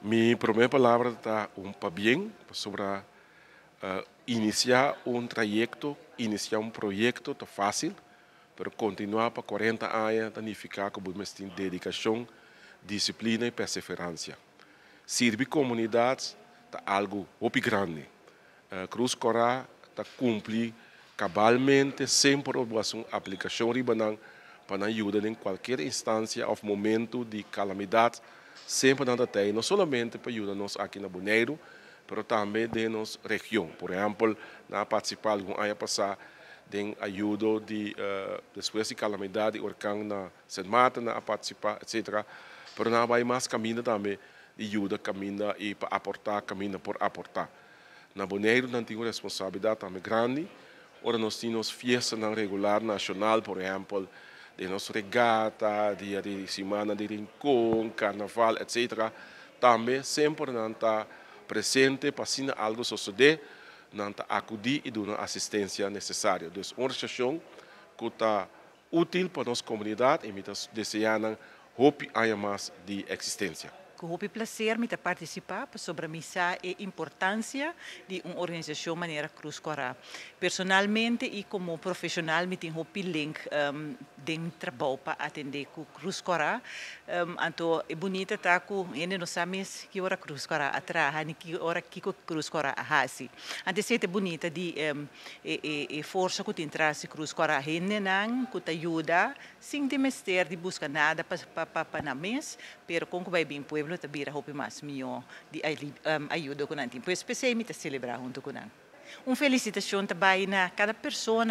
Mi primeira palavra está para bem sobre uh, iniciar um trajeto, iniciar um projeto, está fácil, mas continuar para 40 anos, significa que você tem dedicação, disciplina e perseverança. Servir comunidades é algo muito grande. Uh, Cruz Corá está cumprir cabalmente sempre a aplicação ribanang para ajudar em qualquer instância ou momento de calamidade sempre na tem, não somente para ajudar-nos aqui na Boneiro, mas também de nossa região. Por exemplo, na participar com ano passado de ajuda de uh, depois de calamidade, orcão na Senmata, na participar, etc. Mas não vai mais caminho também de ajuda, caminho e para aportar, caminho por aportar. Na Boneiro, nós temos responsabilidade também grande. Ora, nós temos festa regular nacional, por exemplo, de nossa regata, dia de semana de rincón, carnaval, etc. Também sempre não está presente para se algo suceder, não está acudir e dar assistência necessária. Então, uma organização que está útil para a nossa comunidade e desejando hope há mais de existência com o prazer de participar sobre a missa e importância de uma organização maneira Cruz Corá. Personalmente e como profissional, me tenho o link um, de trabalho para atender com Cruz Corá. Um, então, é bonito estar com ele não sabe que hora Cruz Corá atrás, que hora que Cruz Corá hasi. Antes é bonita de um, e, e, e força que tem traz Cruz Corá rende não, que ajuda, sem de mestre de buscar nada para para para na mês, pero com que vai bem pueblo tabira hopi mas mio um, ajuda com nanti. Pois especialmente celebrar junto com nanti. Uma felicitação também na cada pessoa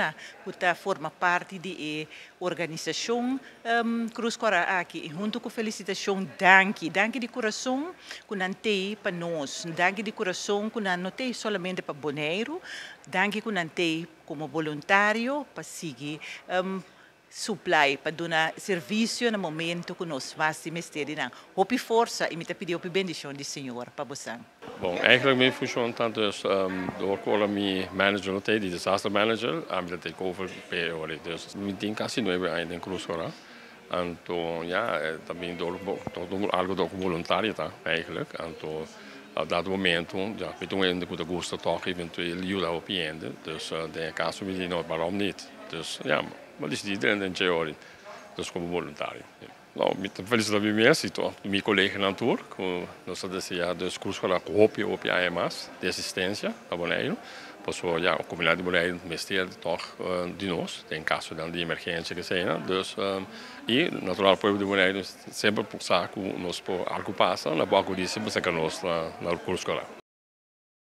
que está forma parte de organização. Um, Cruz Cora aqui. Junto com felicitação, danke, danke de coração que não tem para nós, danke de coração que não tem somente para Boneiro, danke que não tem como voluntário para seguir. Um, supply para dar serviço no momento na hope força e a bendição Senhor para você. Bom, eigenlijk mijn functie dan dus um, manager die disaster manager, en dat ik over per Dus no hebben eigenlijk cruz ora. En também door algo eigenlijk. En toen a dado momento, ja, we doen com gosto toch eventueel jullie op einde. Dus uh, de caso waarom niet? Dus ja, ma decidere in teorie, dus como voluntário. Nou, met felicitări imense, to, mi collega na tour, com nossa deseja dos cursos com a COP, OP AMAS, de assistência a Bonaire. Já a comunidade de Bonaire, mestre toch uh, de nós, em caso de emergência que seja. Dus, um, e, natural, o povo de Bonaire sempre por saco, nós por algo passa, na boa condição, mas é que nós na, na curso escolar.